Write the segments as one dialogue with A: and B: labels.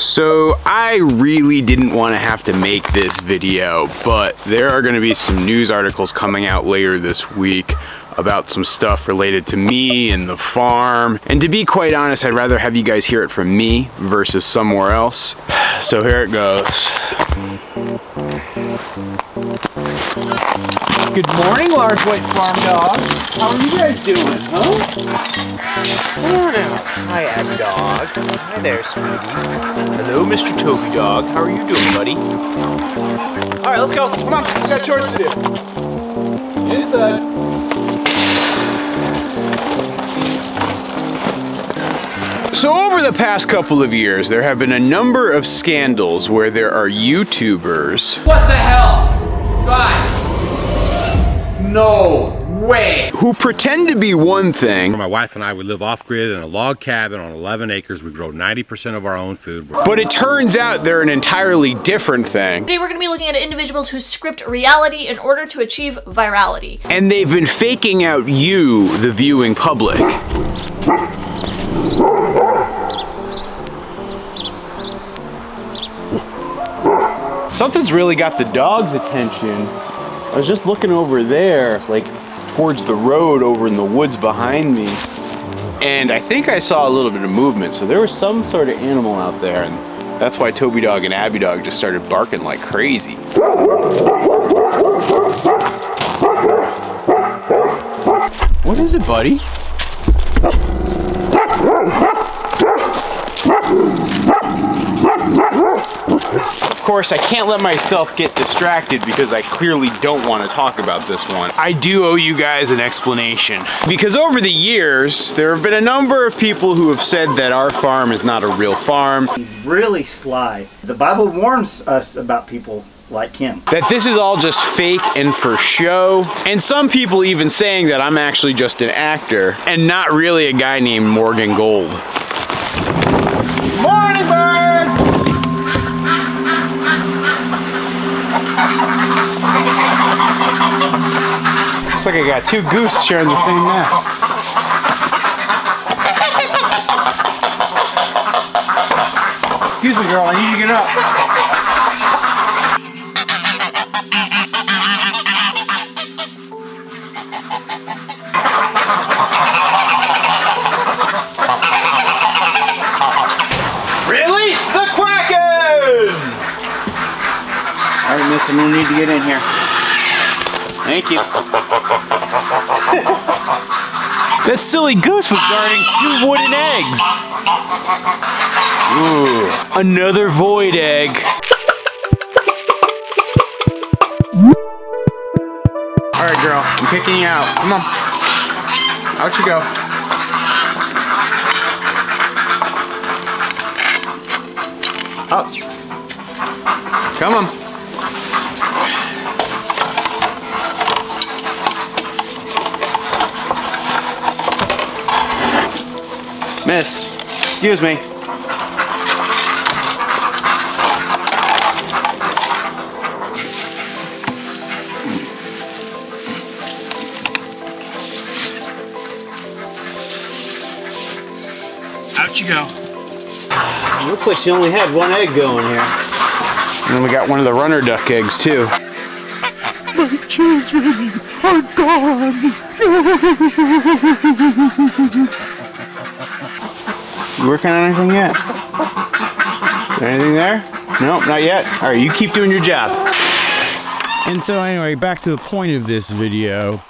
A: So I really didn't want to have to make this video, but there are going to be some news articles coming out later this week about some stuff related to me and the farm. And to be quite honest, I'd rather have you guys hear it from me versus somewhere else. So here it goes. Good morning, large white farm dog. How are you guys doing, huh?
B: Hi, Abby Dog. Hi there, sweetie. Hello, Mr. Toby Dog. How are you doing, buddy? All right, let's go.
A: Come on, we got chores to do. Inside. So over the past couple of years, there have been a number of scandals where there are YouTubers
C: What the hell? Guys! No way!
A: who pretend to be one thing,
D: My wife and I, we live off grid in a log cabin on 11 acres. We grow 90% of our own food.
A: but it turns out they're an entirely different thing.
E: Today we're going to be looking at individuals who script reality in order to achieve virality.
A: And they've been faking out you, the viewing public. Something's really got the dog's attention. I was just looking over there, like towards the road over in the woods behind me. And I think I saw a little bit of movement. So there was some sort of animal out there. And that's why Toby Dog and Abby Dog just started barking like crazy. What is it, buddy? Of course, I can't let myself get distracted because I clearly don't want to talk about this one. I do owe you guys an explanation. Because over the years, there have been a number of people who have said that our farm is not a real farm,
F: He's really sly. The Bible warns us about people like him.
A: that this is all just fake and for show, and some people even saying that I'm actually just an actor and not really a guy named Morgan Gold. Looks like I got two goose sharing the same nest. Excuse me, girl, I need to get up. Release the Kraken! All right, miss, I'm gonna need to get in here. Thank you. that silly goose was guarding two wooden eggs. Ooh, another void egg. All right, girl, I'm kicking you out. Come on. Out you go. Up. Come on. Miss, excuse me. Out you go. Looks like she only had one egg going here. And then we got one of the runner duck eggs too. My children are gone. Working on anything yet? Anything there? Nope, not yet. All right, you keep doing your job. And so anyway, back to the point of this video.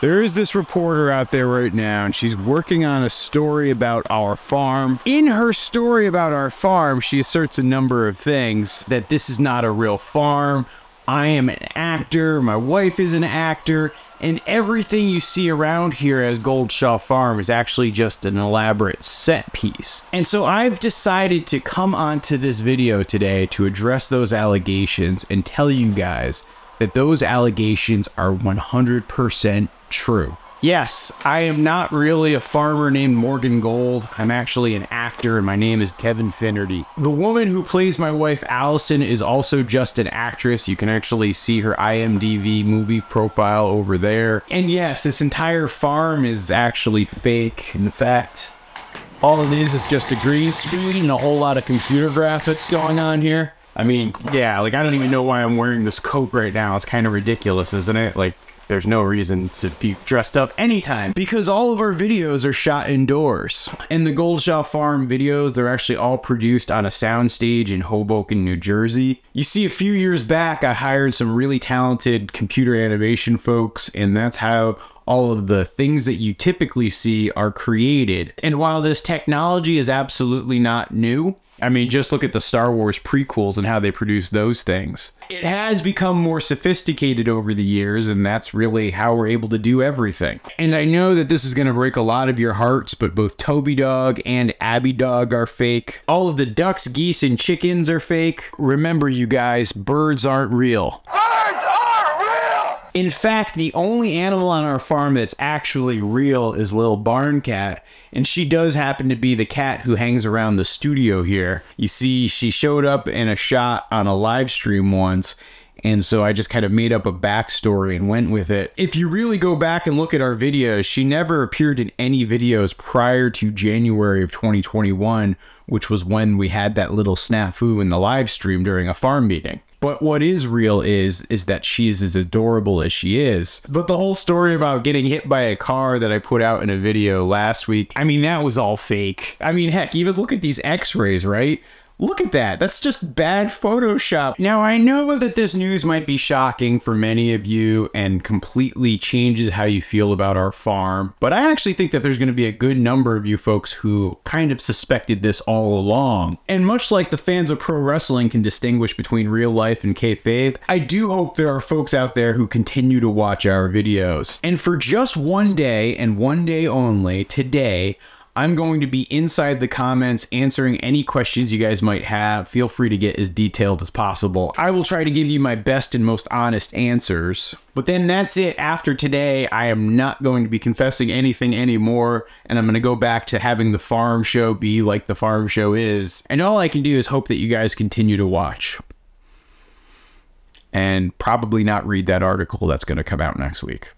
A: There is this reporter out there right now, and she's working on a story about our farm. In her story about our farm, she asserts a number of things that this is not a real farm. I am an actor, my wife is an actor, and everything you see around here as Gold Shaw Farm is actually just an elaborate set piece. And so I've decided to come onto this video today to address those allegations and tell you guys that those allegations are 100% true. Yes, I am not really a farmer named Morgan Gold. I'm actually an actor and my name is Kevin Finnerty. The woman who plays my wife Allison is also just an actress. You can actually see her IMDb movie profile over there. And yes, this entire farm is actually fake. In fact, All it is is just a green screen and a whole lot of computer graphics going on here. I mean, yeah, like I don't even know why I'm wearing this coat right now. It's kind of ridiculous, isn't it? Like there's no reason to be dressed up anytime because all of our videos are shot indoors. And the Gold Shaw Farm videos, they're actually all produced on a soundstage in Hoboken, New Jersey. You see, a few years back, I hired some really talented computer animation folks, and that's how all of the things that you typically see are created. And while this technology is absolutely not new, I mean, just look at the Star Wars prequels and how they produce those things. It has become more sophisticated over the years, and that's really how we're able to do everything. And I know that this is going to break a lot of your hearts, but both Toby Dog and Abby Dog are fake. All of the ducks, geese, and chickens are fake. Remember, you guys, birds aren't real. In fact, the only animal on our farm that's actually real is Lil Barn Cat, and she does happen to be the cat who hangs around the studio here. You see, she showed up in a shot on a live stream once, and so I just kind of made up a backstory and went with it. If you really go back and look at our videos, she never appeared in any videos prior to January of 2021, which was when we had that little snafu in the live stream during a farm meeting. But what is real is is that she is as adorable as she is. But the whole story about getting hit by a car that I put out in a video last week, I mean that was all fake. I mean heck, even look at these x-rays, right? Look at that. That's just bad Photoshop. Now, I know that this news might be shocking for many of you and completely changes how you feel about our farm, but I actually think that there's going to be a good number of you folks who kind of suspected this all along. And much like the fans of pro wrestling can distinguish between real life and kayfabe, I do hope there are folks out there who continue to watch our videos. And for just one day and one day only, today, I'm going to be inside the comments answering any questions you guys might have. Feel free to get as detailed as possible. I will try to give you my best and most honest answers. But then that's it. After today, I am not going to be confessing anything anymore, and I'm going to go back to having the farm show be like the farm show is. And all I can do is hope that you guys continue to watch. And probably not read that article that's going to come out next week.